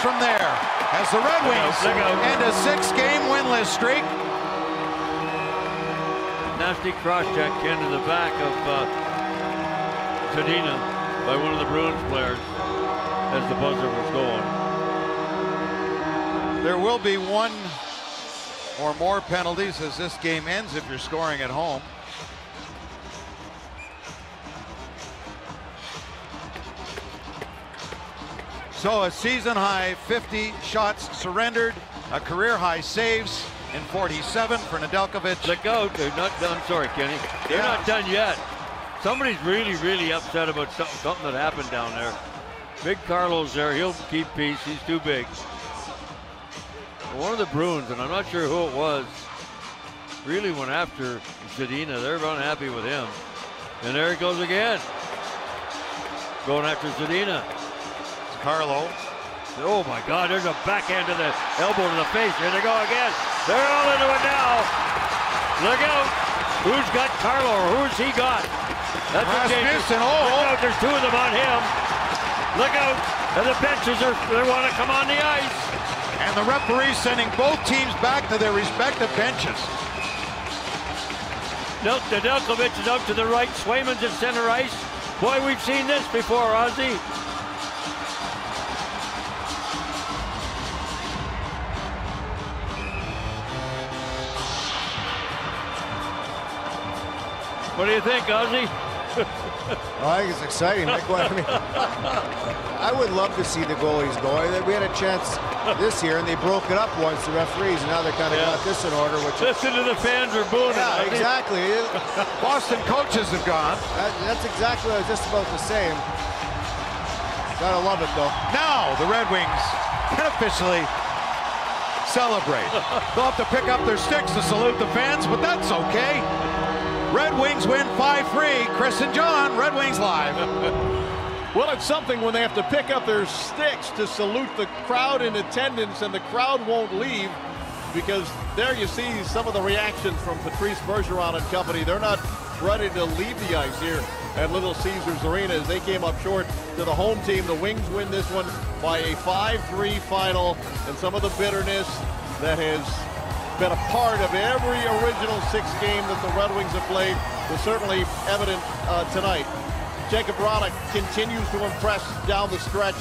from there as the Red Wings end a six-game winless streak. Nasty cross check into the back of uh, Zadina by one of the Bruins players as the buzzer was going. There will be one or more penalties as this game ends if you're scoring at home. So a season high 50 shots surrendered, a career high saves in 47 for Nedeljkovic. The goat. They're not done. Sorry, Kenny. They're Yeah. not done yet. Somebody's really, really upset about something, something that happened down there. Big Carlo's there, he'll keep peace. He's too big. One of the Bruins, and I'm not sure who it was, really went after Zadina. They're unhappy with him. And there it goes again. Going after Zadina. Carlo. Oh my God, there's a backhand to the elbow to the face. Here they go again. They're all into it now. Look out. Who's got Carlo or who's he got? That's. Rasmussen, oh. Look oh. out, there's two of them on him. Look out. And the benches are, they want to come on the ice. And the referees sending both teams back to their respective benches. Nedeljkovic is out to the right. Swayman's at center ice. Boy, we've seen this before, Ozzy. What do you think, Ozzy? I think it's exciting. Like what, I mean, I would love to see the goalies go. We had a chance this year, and they broke it up once, the referees, and now they kind of Yeah. got this in order, which is, Listen to the fans are booing. yeah, Ozzy. exactly. Boston coaches have gone. That- that's exactly what I was just about to say. Gotta love it, though. Now the Red Wings can officially celebrate. They'll have to pick up their sticks to salute the fans, but that's okay. Red Wings win 5-3. Chris and John, Red Wings Live. Well, it's something when they have to pick up their sticks to salute the crowd in attendance, and the crowd won't leave because there you see some of the reactions from Patrice Bergeron and company. They're not ready to leave the ice here at Little Caesars Arena as they came up short to the home team. The Wings win this one by a 5-3 final, and some of the bitterness that has been a part of every original six game that the Red Wings have played was certainly evident uh, tonight. Jacob Roddick continues to impress down the stretch.